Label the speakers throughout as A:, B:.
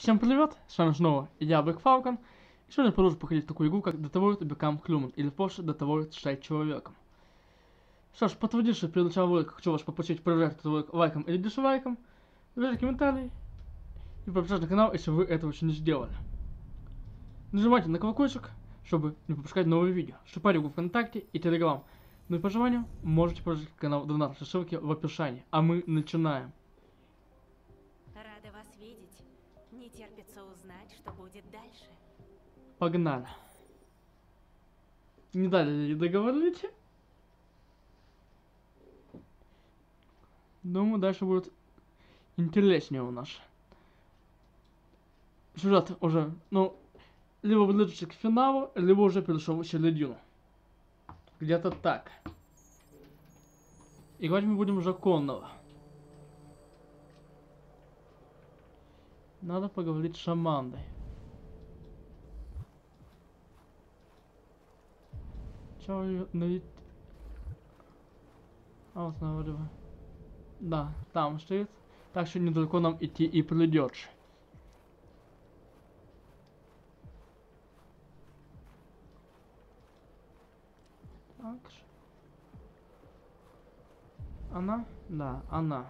A: Всем привет, с вами снова я, Black Falcon, и сегодня продолжу проходить такую игру, как Detroit Become Human, или позже Detroit Стать Человеком. Что ж, по традиции, перед началом ролика хочу вас попросить проверять этот ролик лайком или дизлайком, напишите комментарий и подписаться на канал, если вы этого еще не сделали. Нажимайте на колокольчик, чтобы не пропускать новые видео. Вступайте в ВКонтакте и Телеграм. Ну и по желанию, можете поддержать канал Донат, все ссылки в описании. А мы начинаем.
B: Что будет дальше.
A: Погнали. Не дали ли договорить? Думаю, дальше будет интереснее у нас. Сюжет уже, ну, либо ближе к финалу, либо уже перешел в середину. Где-то так. Играть мы будем уже конного. Надо поговорить с Амандой. Чё её найти? А вот она вроде бы. Да, там стоит. Так что недалеко нам идти и придется. Так. ж. Она? Да, она.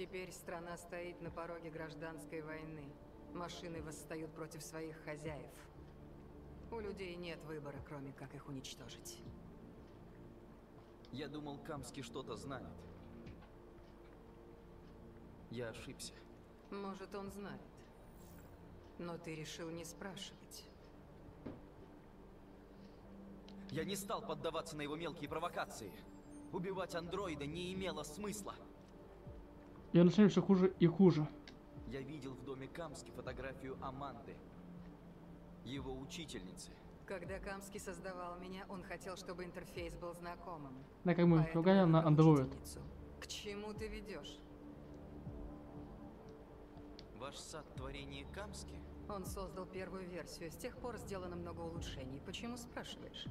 C: Теперь страна стоит на пороге гражданской войны. Машины восстают против своих хозяев. У людей нет выбора, кроме как их уничтожить.
D: Я думал, Камский что-то знает. Я ошибся.
C: Может, он знает. Но ты решил не спрашивать.
D: Я не стал поддаваться на его мелкие провокации. Убивать андроида не имело смысла.
A: Я начинаю все хуже и хуже.
D: Я видел в доме Камски фотографию Аманды. Его учительницы.
C: Когда Камский создавал меня, он хотел, чтобы интерфейс был знакомым.
A: Да, как мы
C: я
A: на Android.
C: К чему ты ведешь?
D: Ваш сад творение Камски?
C: Он создал первую версию. С тех пор сделано много улучшений. Почему спрашиваешь?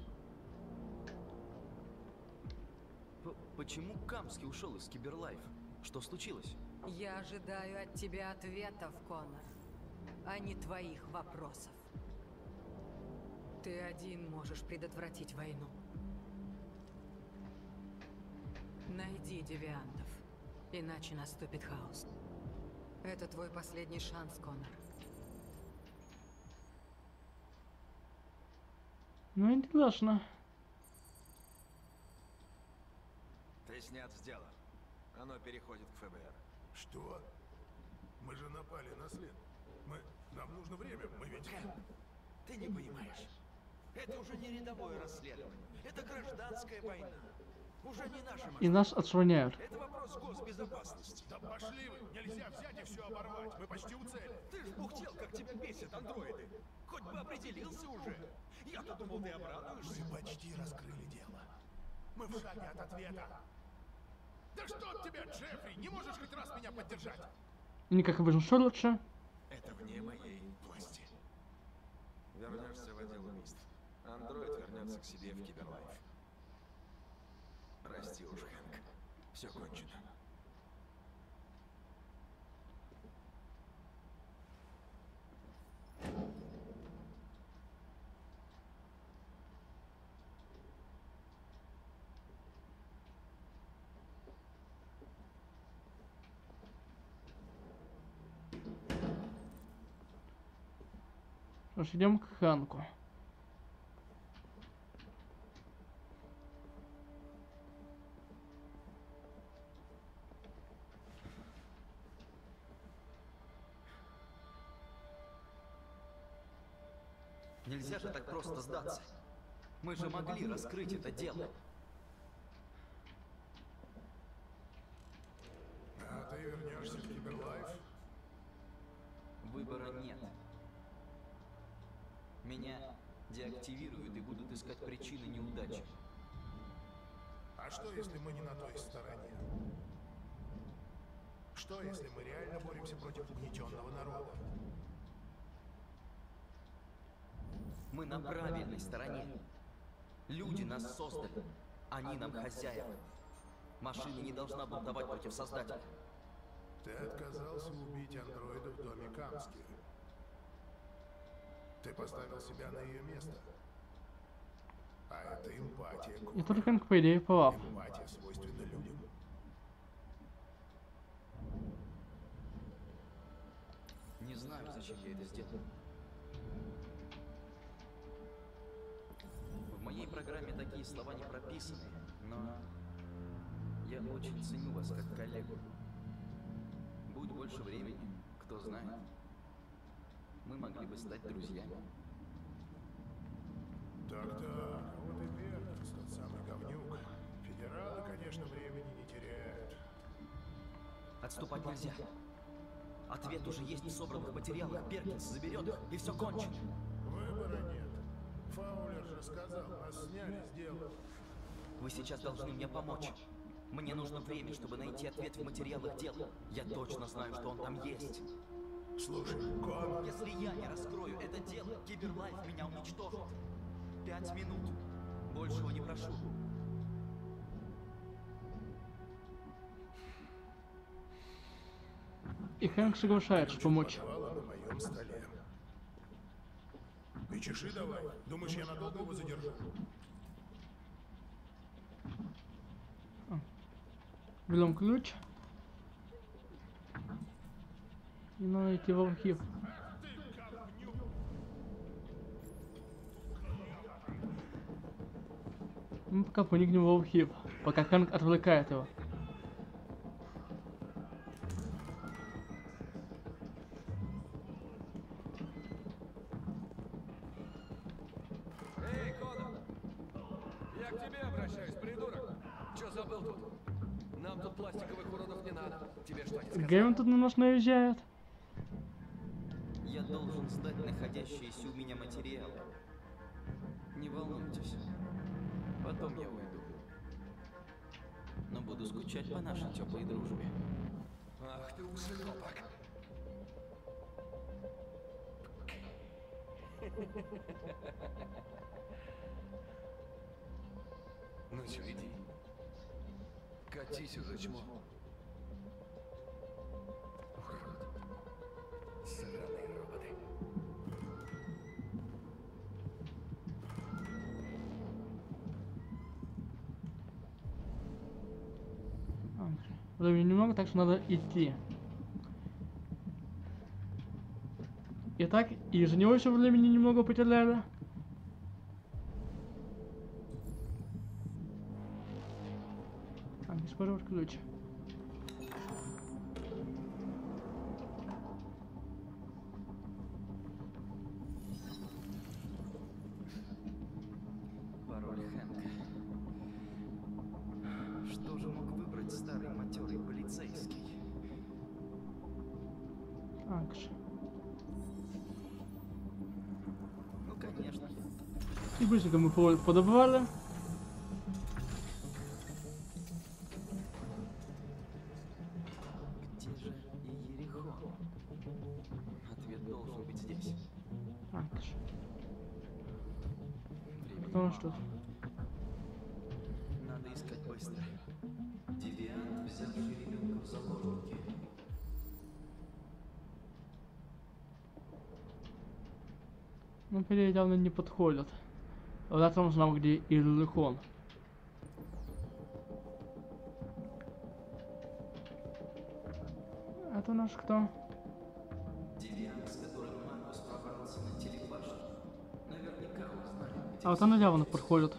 D: П- почему Камский ушел из Киберлайф? Что случилось?
C: Я ожидаю от тебя ответов, Конор, а не твоих вопросов. Ты один можешь предотвратить войну. Найди девиантов, иначе наступит хаос. Это твой последний шанс, Конор.
A: Ну, интересно.
E: Ты снят с дела. Оно переходит к ФБР.
F: Что? Мы же напали на след. Мы... Нам нужно время, мы ведь...
E: Ты не понимаешь. Это уже не рядовое расследование. Это гражданская война. Уже не наша
A: И
E: машина.
A: нас отстраняют.
E: Это вопрос госбезопасности.
F: Да пошли вы! Нельзя взять и все оборвать! Мы почти у цели!
E: Ты ж бухтел, как тебя бесят андроиды. Хоть бы определился уже. Я-то думал, ты обрадуешься.
F: Мы почти раскрыли дело. Мы в шаге от ответа. Да что от тебя, Джеффри? Не можешь хоть раз меня поддержать?
A: Или как обычно Шерлоча.
E: Это вне моей власти. Вернешься в отдел убийств. Андроид вернется к себе в Киберлайф. Прости уж, Хэнк. Все кончено.
A: Что ж, идем к Ханку.
D: Нельзя же так просто сдаться. Мы же могли раскрыть это дело.
F: А ты вернешься в Киберлайф?
D: Выбора нет. Меня деактивируют и будут искать причины неудачи.
F: А что, если мы не на той стороне? Что, если мы реально боремся против угнетенного народа?
D: Мы на правильной стороне. Люди нас создали. Они нам хозяева. Машина не должна бунтовать против Создателя.
F: Ты отказался убить андроида в доме Камски. Ты поставил себя на ее место. А это эмпатия,
A: И Хэнк, по идее, прав.
F: Эмпатия свойственна людям.
D: Не знаю, зачем я это сделал. В моей программе такие слова не прописаны, но я очень ценю вас как коллегу. Будь больше времени, кто знает. Мы могли бы стать друзьями.
F: Так-так, а вот и Перкинс, тот самый говнюк. Федералы, конечно, времени не теряют.
D: Отступать нельзя. Ответ уже есть в собранных материалах. Перкинс заберет их, и все кончено.
F: Выбора нет. Фаулер же сказал, нас сняли с дела.
D: Вы сейчас должны мне помочь. Мне нужно время, чтобы найти ответ в материалах дела. Я точно знаю, что он там есть.
F: Слушай, Конор,
D: Если я не раскрою это дело, Киберлайф меня уничтожит. Пять минут. Большего не прошу.
A: И Хэнк соглашается помочь.
F: подвала на моем столе. И чеши давай. Думаешь, я надолго его задержу?
A: Берем ключ. И надо идти в архив. Мы пока проникнем в архив, пока Хэнк отвлекает его.
G: Эй, Конор! Я к тебе обращаюсь, придурок! Чё забыл тут? Нам тут пластиковых
D: должен сдать находящиеся у меня материалы. Не волнуйтесь. Потом я уйду. Но буду скучать по нашей теплой дружбе.
G: Ах ты ушелопок! Ну чё, иди. Катись уже, чмо.
A: Времени немного, так что надо идти. Итак, и за него еще времени немного потеряли. Так, использовать ключ.
D: Же. Ну, конечно.
A: И быстренько мы подобрали. Ну, перед явно не подходят. Вот он знал, где Ирлихон. Это наш кто? А вот она явно подходит.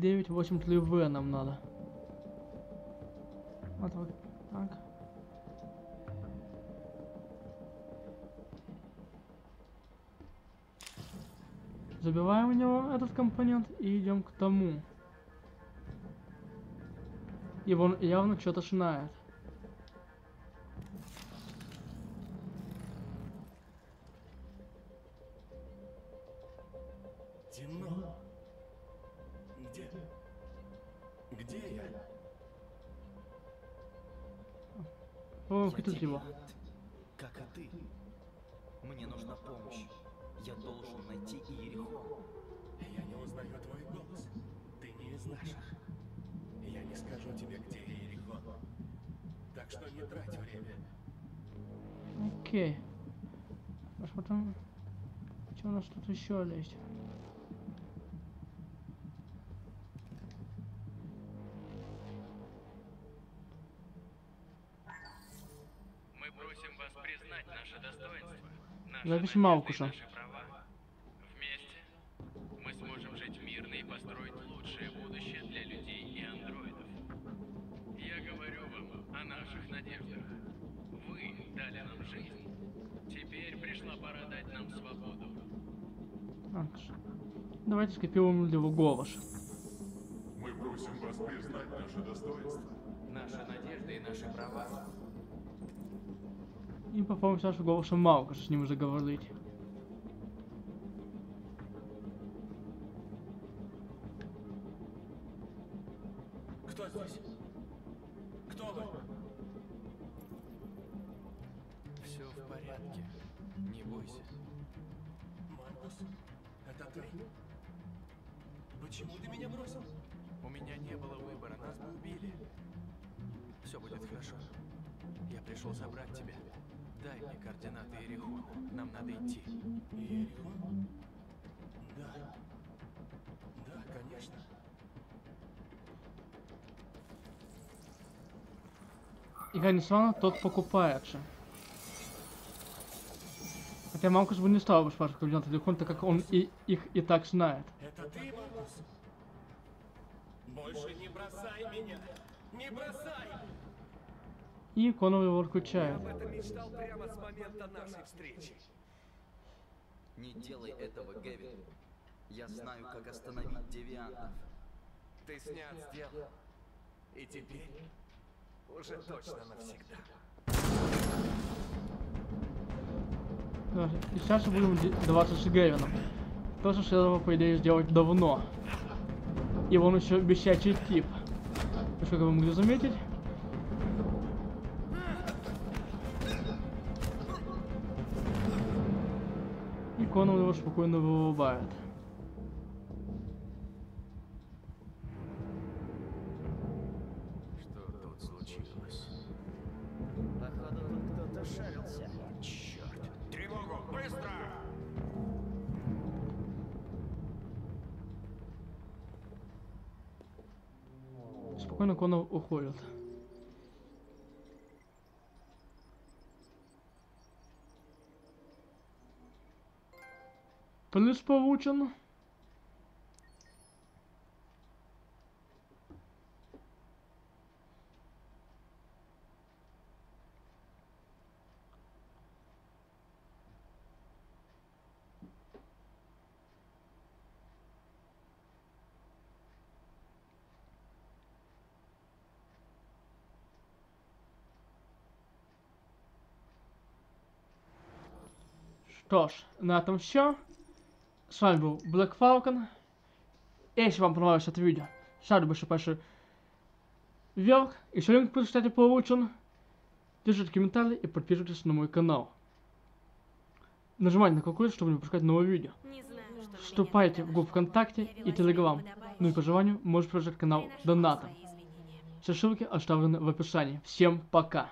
A: Три, девять, восемь, три В нам надо. Вот вот так. Забиваем у него этот компонент и идем к тому. И он явно что-то шнает. Впитать его.
D: как и ты. Мне нужна помощь. Я должен найти Иерихон.
G: Я не узнаю твой голос. Ты не из наших. Я не скажу тебе, где Иерихон. Так что не трать время.
A: Окей. Посмотрим, что у нас тут еще есть. Запись
H: надежды и
A: Мавкуша.
H: наши права. Вместе мы сможем жить мирно и построить лучшее будущее для людей и андроидов. Я говорю вам о наших надеждах. Вы дали нам жизнь. Теперь пришла пора дать нам свободу.
A: Так, ш- давайте скопируем его голос.
G: Мы просим вас признать наше достоинство.
H: Наши надежды и наши права.
A: И попробуем Сашу голосом Малка с ним заговорить.
G: Кто здесь? Кто вы?
E: Все в порядке. Не бойся.
G: Маркус? Это ты? Почему ты меня бросил?
E: У меня не было выбора, нас бы убили. Все будет хорошо. Я пришел забрать тебя. Дай мне координаты Иерихона. Нам надо идти.
G: Иерихон? Да. Да, конечно.
A: И как ни странно, тот покупается. Хотя Малкус бы не стал бы спрашивать координаты телефона, так как он и их и так знает.
G: Это ты, Маркус? Больше не бросай меня! Не бросай!
A: И Конор его
E: Я
A: включает.
E: об этом мечтал прямо с момента нашей встречи.
D: Не делай этого, Гевин. Я знаю, как остановить девиантов.
E: Ты снят с дела. И теперь уже точно навсегда.
A: Да, И сейчас мы будем де- драться с Гевином. То, что следовало, по идее, сделать давно. И он еще бесячий тип. Как вы могли заметить. И Конор его спокойно вырубает.
E: Что тут случилось?
I: Походу, тут кто-то шарился.
E: Черт! Тревогу! Быстро!
A: Спокойно Конор уходит. Плюс получен. Что ж, на этом все. С вами был Black Falcon. Если вам понравилось это видео, ставьте большой пальцы вверх. Еще линк в кстати получен. Пишите комментарии и подписывайтесь на мой канал. Нажимайте на колокольчик, чтобы не пропускать новые видео. Вступайте в группу. ВКонтакте и Телеграм. Ну и по желанию можете поддержать канал
B: извинения.
A: Все ссылки оставлены в описании. Всем пока!